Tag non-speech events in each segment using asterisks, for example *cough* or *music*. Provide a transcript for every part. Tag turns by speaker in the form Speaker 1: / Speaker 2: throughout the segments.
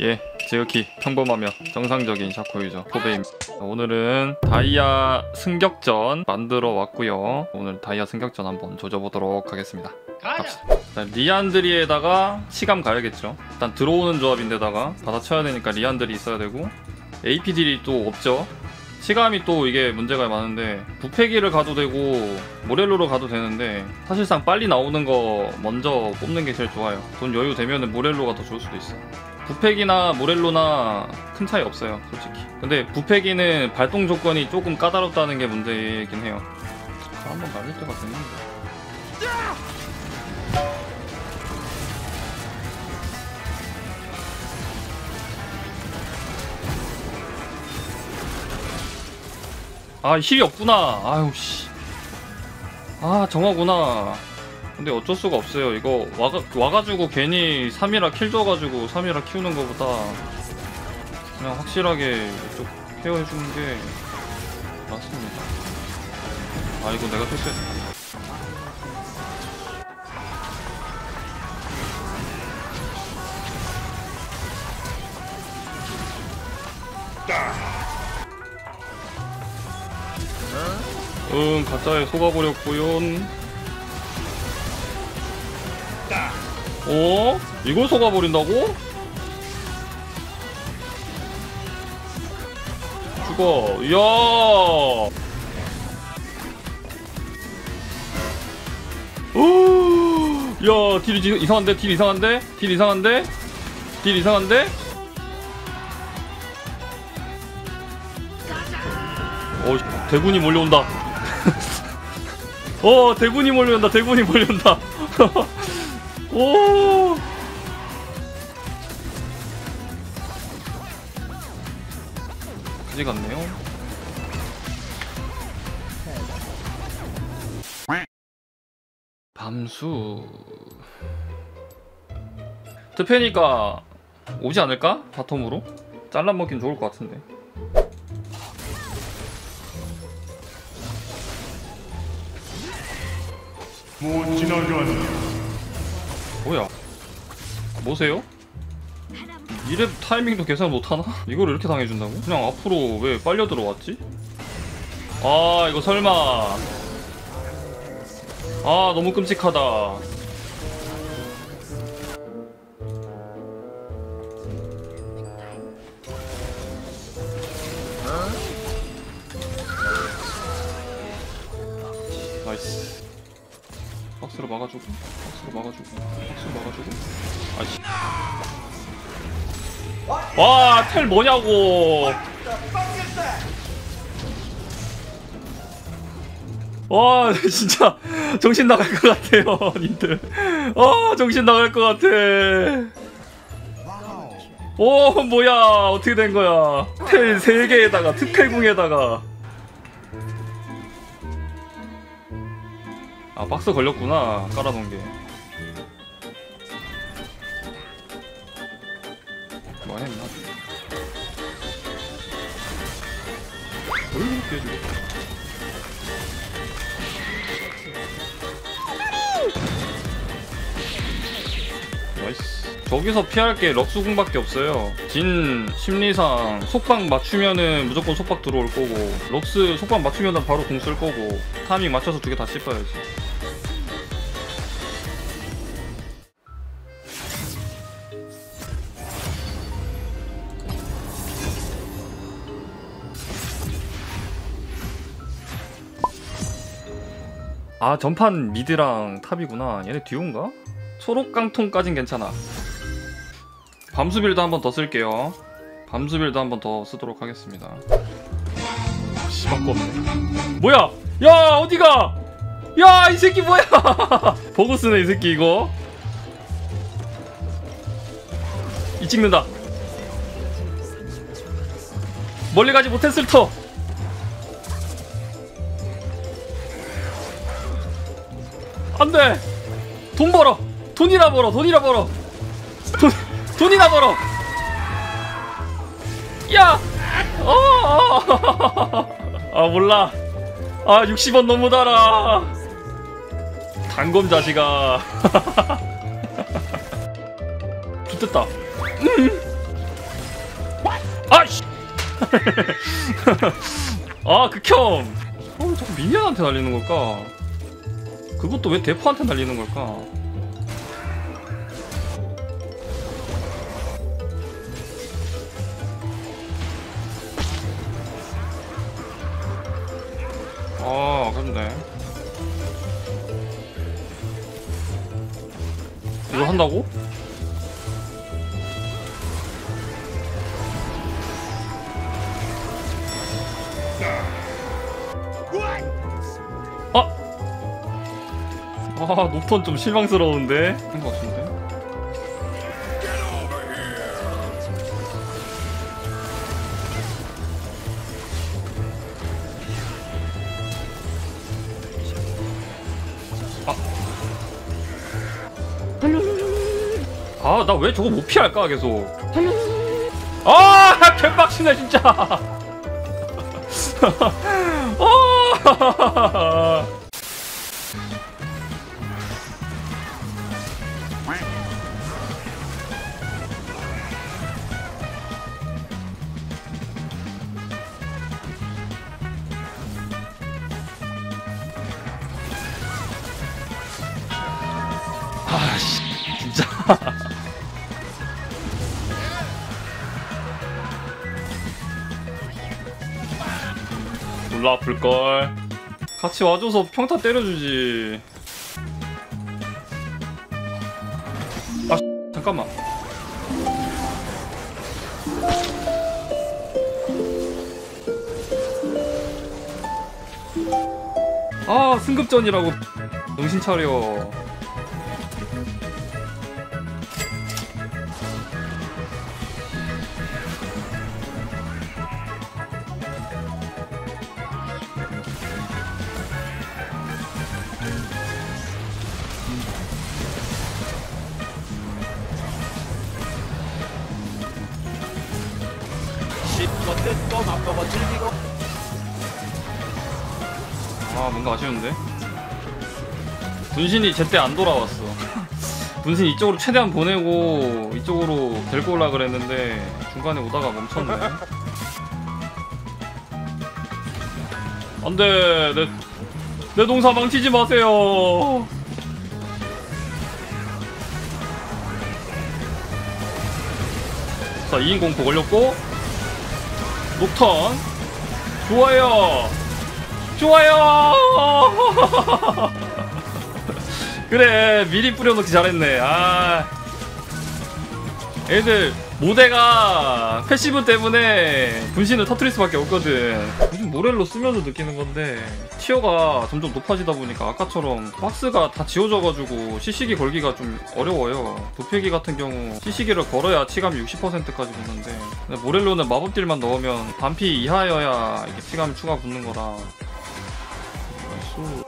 Speaker 1: 예, 지극히 평범하며 정상적인 샤코 유저 코베입니다. 오늘은 다이아 승격전 만들어 왔고요. 오늘 다이아 승격전 한번 조져보도록 하겠습니다. 갑시다. 일단 리안드리에다가 치감 가야겠죠. 일단 들어오는 조합인데다가 받아쳐야 되니까 리안드리 있어야 되고 AP들이 또 없죠. 치감이 또 이게 문제가 많은데 부패기를 가도 되고 모렐로로 가도 되는데 사실상 빨리 나오는 거 먼저 뽑는 게 제일 좋아요. 돈 여유 되면은 모렐로가 더 좋을 수도 있어. 부패기나 모렐로나 큰 차이 없어요, 솔직히. 근데 부패기는 발동 조건이 조금 까다롭다는 게 문제이긴 해요. 한번 맞을 때가 됐는데. 아 힐이 없구나 아유 씨아 정화구나 근데 어쩔 수가 없어요. 이거 와가, 와가지고 괜히 3이라 킬 줘가지고 3이라 키우는 것보다 그냥 확실하게 좀 케어해주는 게 맞습니다. 아 이거 내가 실수했다 응 가짜에 속아버렸구요 어? 이걸 속아버린다고? 죽어 이야 오, 야, 딜 이- 이상한데? 딜 이상한데? 딜 이상한데? 딜 이상한데? 어, 대군이 몰려온다. *laughs* 어, 대군이 몰려온다. 대군이 몰려온다. *laughs* 오. 그지 같네요. 밤수. 트페니까 오지 않을까? 바텀으로? 잘라 먹긴 좋을 것 같은데.
Speaker 2: 못 지나가는
Speaker 1: 뭐야? 뭐세요? 이랩 타이밍도 계산 못하나? 이걸 이렇게 당해준다고? 그냥 앞으로 왜 빨려 들어왔지? 아 이거 설마 아 너무 끔찍하다 nice 박스로 막아주고 박스로 막아주고. 박스로 막아주고. 아씨. 와 텔 뭐냐고. 와 *laughs* 진짜 정신 나갈 것 같아요 님들. 아 정신 나갈 것 같아. 오 뭐야. 어떻게 된 거야? 텔 3개에다가 트페 궁에다가. 아 박스 걸렸구나. 깔아놓은 게 저기서 피할 게 럭수궁밖에 없어요. 진 심리상 속박 맞추면은 무조건 속박 들어올 거고 럭스 속박 맞추면은 바로 공쓸 거고 타이밍 맞춰서 두 개 다 씹어야지. 아 전판 미드랑 탑이구나. 얘네 듀오인가? 초록깡통까진 괜찮아 밤수빌도 한번 더 쓸게요. 밤수빌도 한번 더 쓰도록 하겠습니다. 껐네. 뭐야? 야 어디가? 야 이 새끼 뭐야? *laughs* 보고 쓰네 이 새끼 이거. 이 찍는다. 멀리 가지 못했을 터. 안돼. 돈 벌어. 돈이나 벌어 돈이나 벌어. 돈 돈이나 벌어 야! 어, 어. *laughs* 아 몰라. 아 60원 너무 달아 단검 자식아. *laughs* 좋됐다. 음. 아씨! *laughs* 아 극혐. 어 자꾸 미니언한테 날리는 걸까? 그것도 왜 대포한테 날리는 걸까 한다고? 아! 아 녹턴 좀 실망스러운데? 한것 같은데? 아, 나 왜 저거 못 피할까, 계속. 아, *laughs* 개빡치네, 진짜. 아! *laughs* *laughs* 몰라 아플걸. 같이 와줘서 평타 때려주지. 아 잠깐만. 아 승급전이라고. 정신 차려
Speaker 3: 뜯고 맛보고 즐기고.
Speaker 1: 아 뭔가 아쉬운데? 분신이 제때 안 돌아왔어. 분신 이쪽으로 최대한 보내고 이쪽으로 데리고 올라 그랬는데 중간에 오다가 멈췄네. 안돼. 내, 내 동사 망치지 마세요. 자 2인 공포 걸렸고 녹턴 좋아요 좋아요. *laughs* 그래 미리 뿌려놓기 잘했네. 아 애들 모데가 passive 때문에 분신을 터트릴 수밖에 없거든. 요즘 모렐로 쓰면서 느끼는 건데 tier가 점점 높아지다 보니까 아까처럼 박스가 다 지워져가지고 CC기 걸기가 좀 어려워요. 부패기 같은 경우 CC기를 걸어야 치감이 60%까지 붙는데 모렐로는 마법딜만 넣으면 반피 이하여야 이게 치감이 추가 붙는 거라 수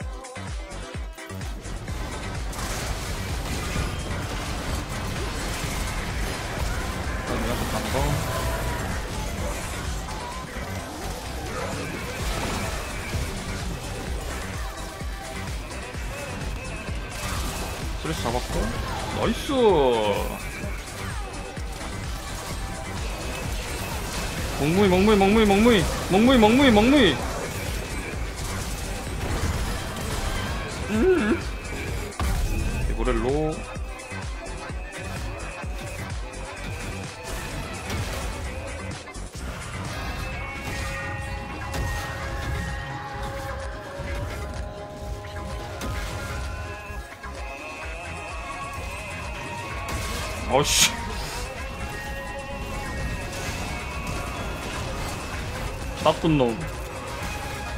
Speaker 1: 나이스. 멍무이 멍무이 멍무이 멍무이. 멍무이 멍무이 멍무이. 이거를로 어씨. 나쁜 놈.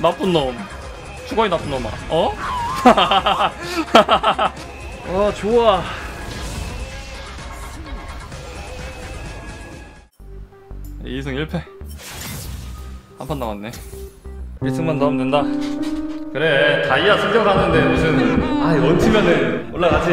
Speaker 1: 나쁜 놈. 추가이 나쁜 놈아. 어? 와 *laughs* 좋아. 이승 1패. 한 판 남았네. 1승만 더 하면 된다. 그래 다이아 승격하는데 무슨 아 원치면은 올라가지